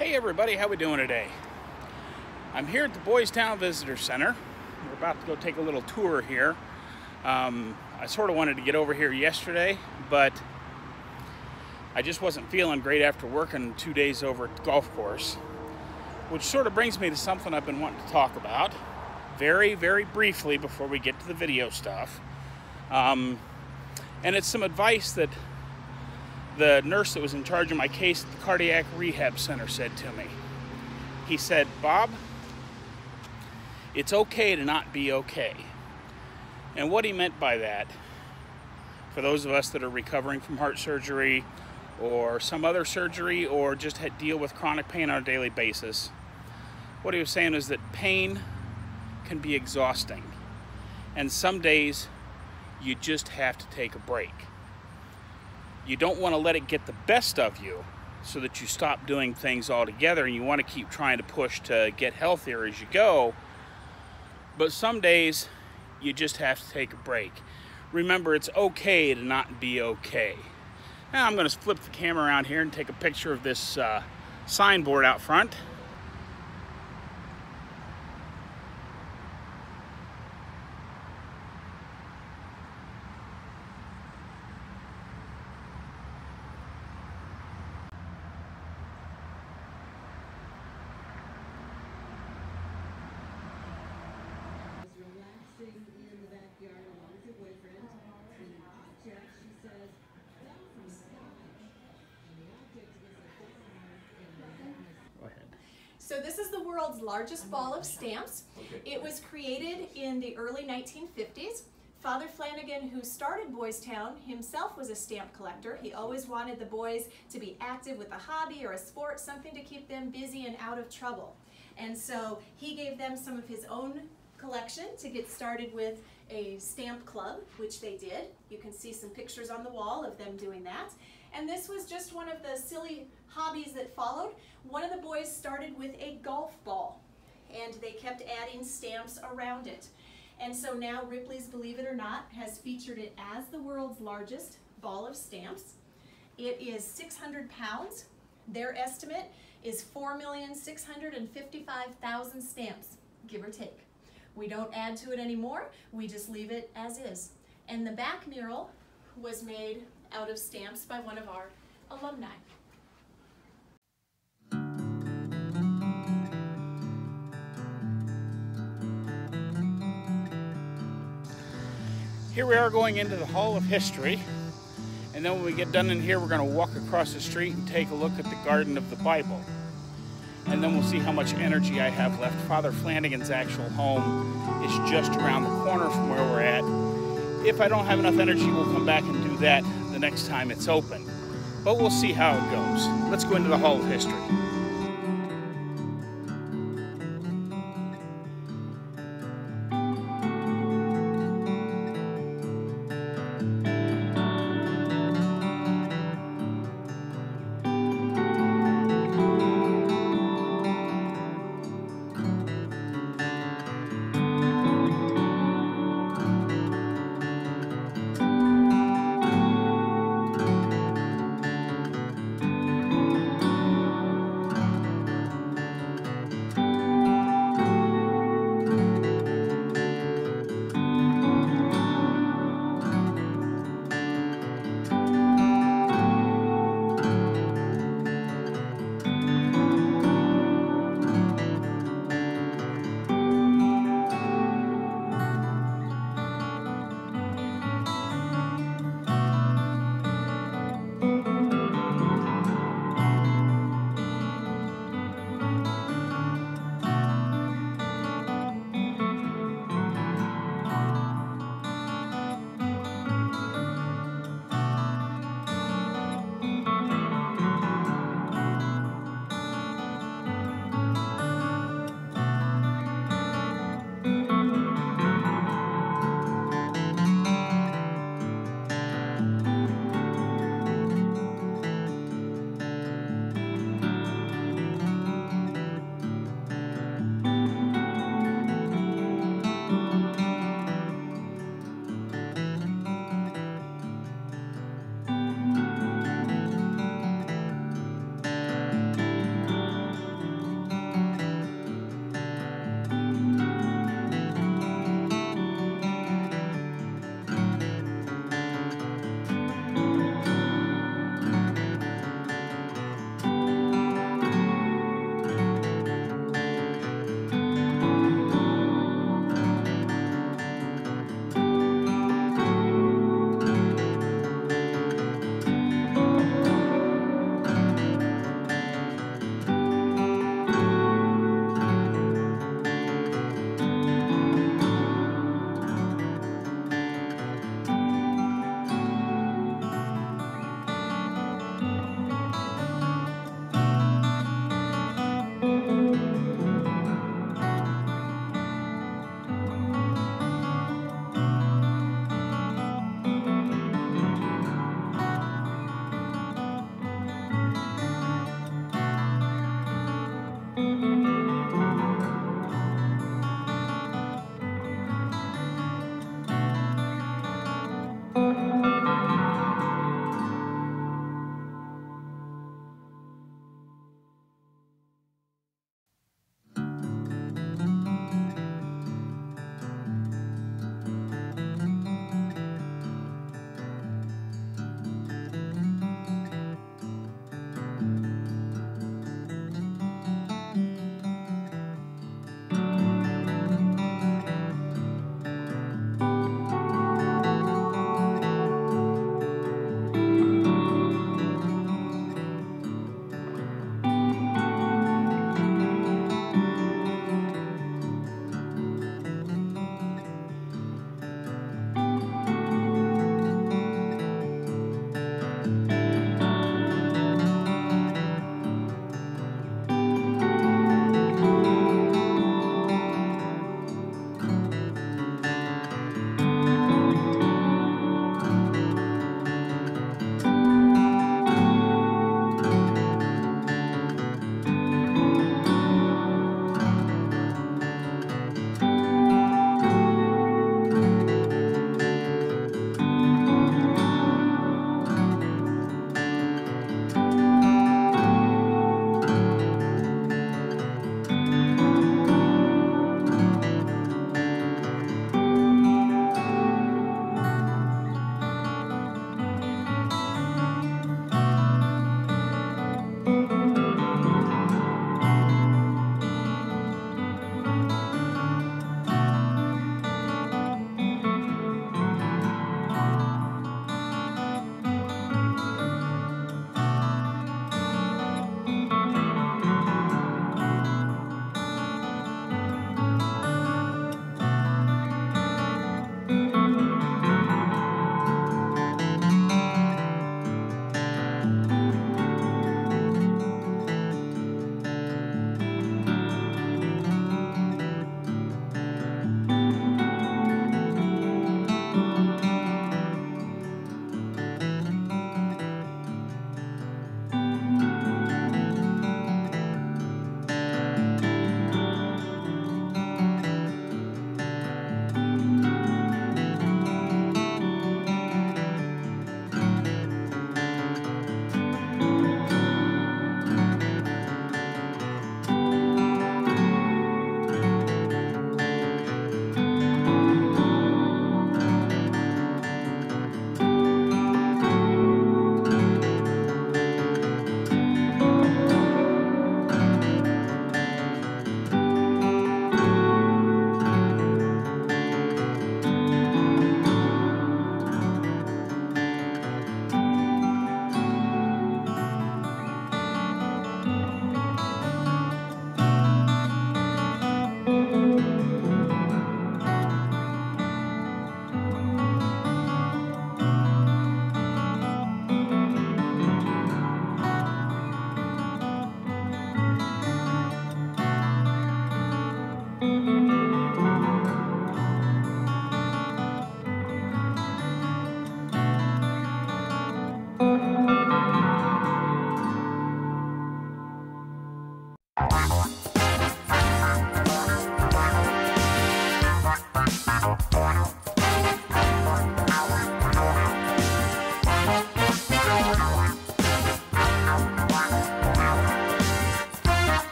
Hey everybody, how we doing today? I'm here at the Boys Town Visitor Center. We're about to go take a little tour here. Um, I sort of wanted to get over here yesterday, but I just wasn't feeling great after working two days over at the golf course, which sort of brings me to something I've been wanting to talk about very, very briefly before we get to the video stuff. Um, and it's some advice that the nurse that was in charge of my case at the cardiac rehab center said to me. He said, Bob, it's okay to not be okay. And what he meant by that, for those of us that are recovering from heart surgery or some other surgery or just had, deal with chronic pain on a daily basis, what he was saying is that pain can be exhausting. And some days you just have to take a break you don't want to let it get the best of you so that you stop doing things altogether and you want to keep trying to push to get healthier as you go. But some days you just have to take a break. Remember, it's okay to not be okay. Now I'm going to flip the camera around here and take a picture of this uh, signboard out front. So this is the world's largest ball of stamps. It was created in the early 1950s. Father Flanagan, who started Boys Town, himself was a stamp collector. He always wanted the boys to be active with a hobby or a sport, something to keep them busy and out of trouble. And so he gave them some of his own collection to get started with a stamp club, which they did. You can see some pictures on the wall of them doing that. And this was just one of the silly hobbies that followed. One of the boys started with a golf ball and they kept adding stamps around it. And so now Ripley's Believe It or Not has featured it as the world's largest ball of stamps. It is 600 pounds. Their estimate is 4,655,000 stamps, give or take. We don't add to it anymore, we just leave it as is. And the back mural was made out of stamps by one of our alumni. Here we are going into the Hall of History. And then when we get done in here, we're going to walk across the street and take a look at the Garden of the Bible. And then we'll see how much energy I have left. Father Flanagan's actual home is just around the corner from where we're at. If I don't have enough energy, we'll come back and do that next time it's open. But we'll see how it goes. Let's go into the Hall of History.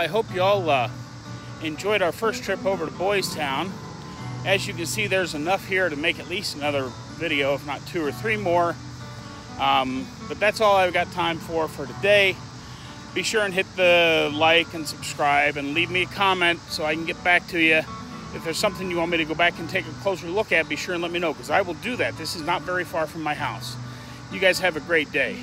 I hope you all uh, enjoyed our first trip over to Boys Town. As you can see, there's enough here to make at least another video, if not two or three more. Um, but that's all I've got time for for today. Be sure and hit the like and subscribe and leave me a comment so I can get back to you if there's something you want me to go back and take a closer look at, be sure and let me know because I will do that. This is not very far from my house. You guys have a great day.